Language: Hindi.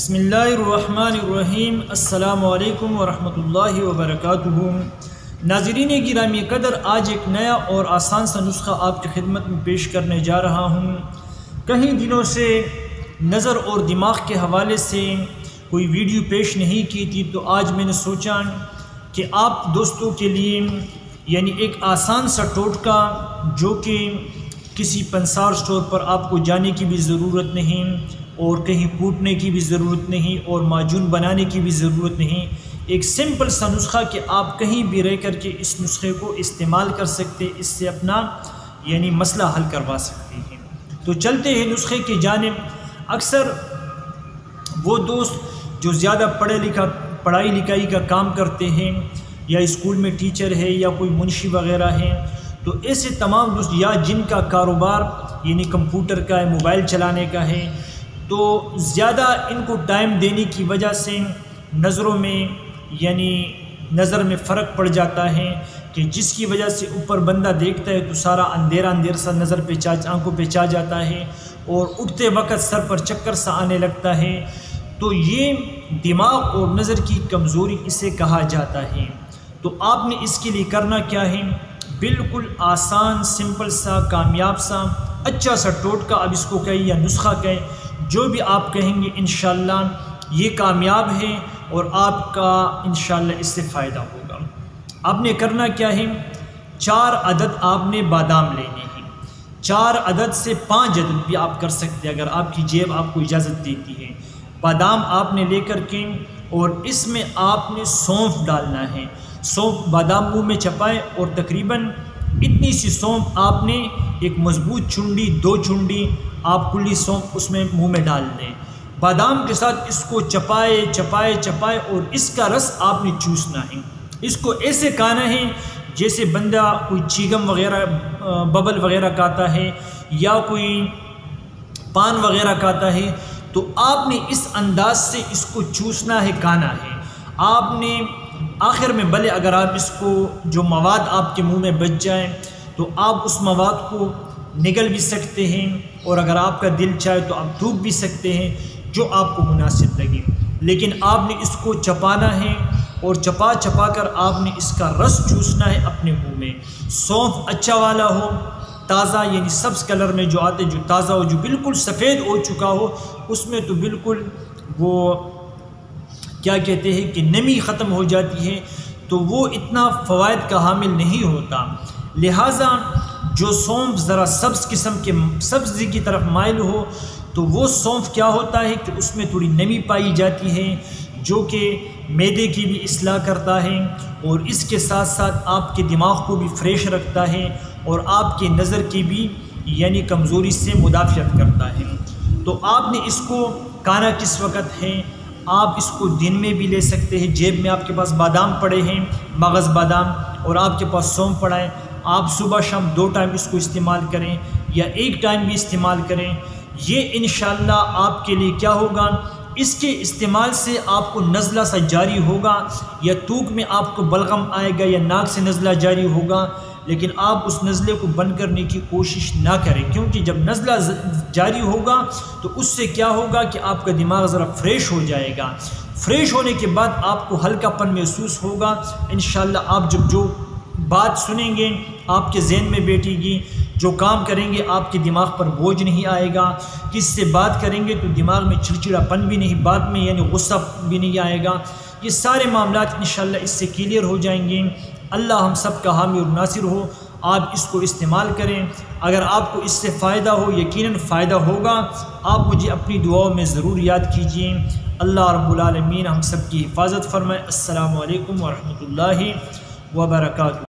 बसमीम अल्लाम वरहमल वबरक नाजरीन गिरामी कदर आज एक नया और आसान सा नुस्खा आपकी खिदमत में पेश करने जा रहा हूँ। कहीं दिनों से नज़र और दिमाग के हवाले से कोई वीडियो पेश नहीं की थी तो आज मैंने सोचा कि आप दोस्तों के लिए, यानी एक आसान सा टोटका, जो कि किसी पंसार स्टोर पर आपको जाने की भी ज़रूरत नहीं और कहीं कूटने की भी ज़रूरत नहीं और माजून बनाने की भी ज़रूरत नहीं। एक सिंपल सा नुस्खा कि आप कहीं भी रह कर के इस नुस्खे को इस्तेमाल कर सकते इससे अपना, यानी मसला हल करवा सकते हैं। तो चलते हैं नुस्खे की जानब। अक्सर वो दोस्त जो ज़्यादा पढ़े लिखा, पढ़ाई लिखाई का काम करते हैं, या स्कूल में टीचर है, या कोई मुंशी वगैरह हैं तो ऐसे तमाम दोस्त, या जिनका कारोबार, यानी कंप्यूटर का है, मोबाइल चलाने का है तो ज़्यादा इनको टाइम देने की वजह से नज़रों में, यानी नज़र में फ़र्क पड़ जाता है कि जिसकी वजह से ऊपर बंदा देखता है तो सारा अंधेरा अंधेर सा नज़र पे चा आँखों पे चा जाता है और उठते वक्त सर पर चक्कर सा आने लगता है। तो ये दिमाग और नज़र की कमज़ोरी इसे कहा जाता है। तो आपने इसके लिए करना क्या है? बिल्कुल आसान सिंपल सा, कामयाब सा अच्छा सा टोटका, अब इसको कहें या नुस्खा कहें। जो भी आप कहेंगे इन ये कामयाब है और आपका इन इससे फ़ायदा होगा। आपने करना क्या है? चार अदद आपने बादाम लेने हैं। चार अदद से पाँच अदद भी आप कर सकते हैं, अगर आपकी जेब आपको इजाज़त देती है। बादाम आपने लेकर के और इसमें आपने सौंफ डालना है। सौंफ बादाम मुँह में चपाए और तकरीबन इतनी सी सौंफ आपने एक मज़बूत चुंडी, दो चुंडी आप कुल्ली सौंप उसमें मुँह में डाल दें। बादाम के साथ इसको चपाए चपाए चपाए और इसका रस आपने चूसना है। इसको ऐसे खाना है जैसे बंदा कोई चीगम वगैरह बबल वगैरह खाता है या कोई पान वगैरह खाता है तो आपने इस अंदाज से इसको चूसना है, खाना है। आपने आखिर में भले अगर आप इसको, जो मवाद आपके मुँह में बच जाए तो आप उस मवाद को निगल भी सकते हैं, और अगर आपका दिल चाहे तो आप थूक भी सकते हैं, जो आपको मुनासिब लगे। लेकिन आपने इसको चपाना है, और चपा चपा कर आपने इसका रस चूसना है अपने मुँह में। सौंफ अच्छा वाला हो, ताज़ा, यानी सब्ज़ कलर में जो आते जो ताज़ा हो, जो बिल्कुल सफ़ेद हो चुका हो, उसमें तो बिल्कुल वो, क्या कहते हैं कि नमी ख़त्म हो जाती है तो वो इतना फ़वाद का हामिल नहीं होता। लिहाजा जो सौंफ ज़रा सब्ज़ किस्म के, सब्ज़ी की तरफ़ माइल हो तो वो सौंफ क्या होता है कि उसमें थोड़ी नमी पाई जाती है, जो कि मैदे की भी असलाह करता है, और इसके साथ साथ आपके दिमाग को भी फ्रेश रखता है, और आपके नज़र की भी, यानी कमज़ोरी से मुदाफ़त करता है। तो आपने इसको काना किस वक़्त है, आप इसको दिन में भी ले सकते हैं, जेब में आपके पास बादाम पड़े हैं, मगज़ बादाम, और आपके पास सौंफ पड़ा है आप सुबह शाम दो टाइम इसको इस्तेमाल करें या एक टाइम भी इस्तेमाल करें, ये इन आपके लिए क्या होगा? इसके इस्तेमाल से आपको नज़ला सा जारी होगा, या तूक में आपको बलगम आएगा या नाक से नज़ला जारी होगा, लेकिन आप उस नज़ले को बंद करने की कोशिश ना करें, क्योंकि जब नज़ला जारी होगा तो उससे क्या होगा कि आपका दिमाग ज़रा फ्रेश हो जाएगा। फ्रेश होने के बाद आपको हल्कापन महसूस होगा इन आप जब जो बात सुनेंगे आपके जहन में बैठेगी, जो काम करेंगे आपके दिमाग पर बोझ नहीं आएगा। किससे बात करेंगे तो दिमाग में चिड़चिड़ापन भी नहीं, बात में यानी गुस्सा भी नहीं आएगा। ये सारे मामला इन इससे क्लियर हो जाएँगे। अल्लाह हम सब का हामी और नासिर हो, आप इसको इस्तेमाल करें। अगर आपको इससे फ़ायदा हो, यकीनन फ़ायदा होगा, आप मुझे अपनी दुआओं में ज़रूर याद कीजिए। अल्लाह रब्बुल आलमीन हम सब की हिफाजत फरमाए। वालेकुम वरहमतुल्लाहि वबरकातुहू